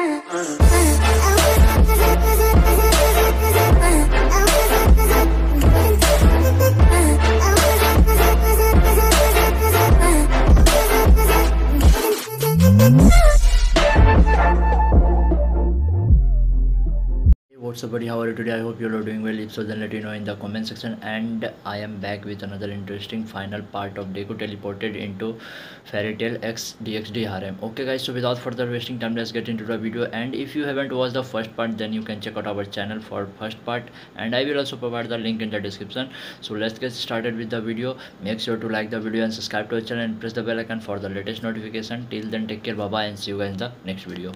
uh, uh, uh. What's up buddy how are you today? I hope you're all doing well. If so then let me know in the comment section. And i am back with another interesting final part of deku teleported into fairy tail x dxd harem. Okay guys so without further wasting time let's get into the video. And if you haven't watched the first part then you can check out our channel for first part. And i will also provide the link in the description. So let's get started with the video. Make sure to like the video and subscribe to our channel and press the bell icon for the latest notification. Till then take care. Bye bye and see you guys in the next video